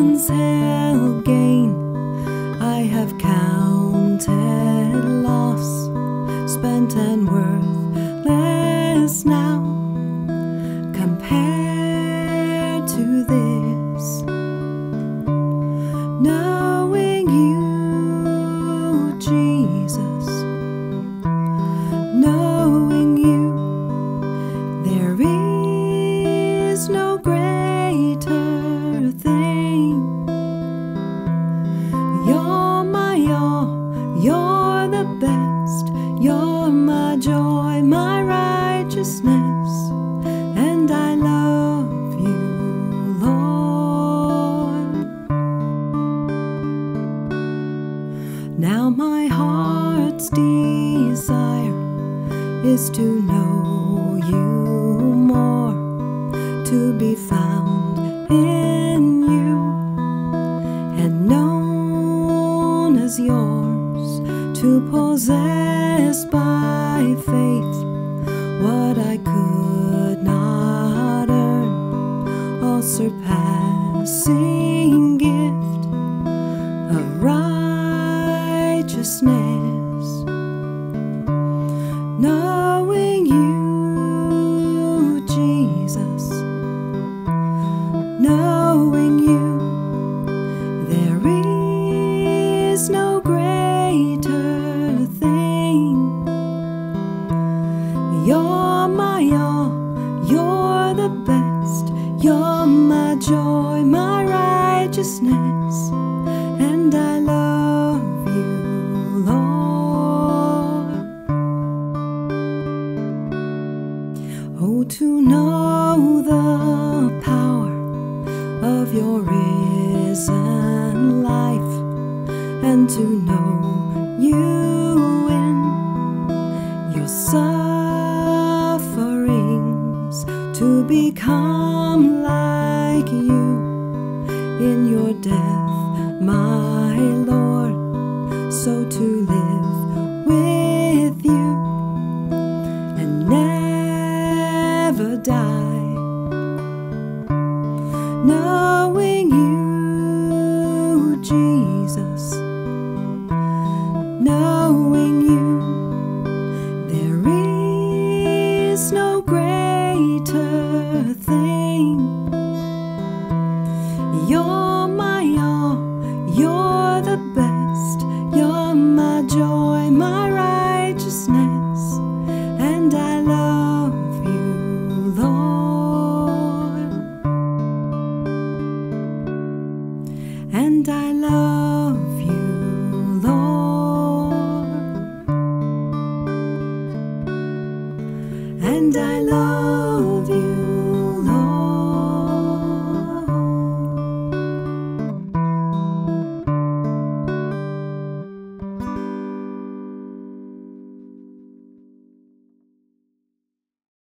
well gain. I have counted loss, spent and worthless now, my joy, my righteousness, and I love you, Lord. Now my heart's desire is to know you more, to be found in you and known as yours, to possess by faith what I could not earn, all surpassing gift of righteousness. Knowing you, Jesus, knowing you, you're my joy, my righteousness, and I love you, Lord. Oh, to know the power of your risen life and to know you in your sufferings, become like you in your death, my Lord, so to live with you and never die. Knowing you, Jesus, knowing thing. You're my all, you're the best, you're my joy, my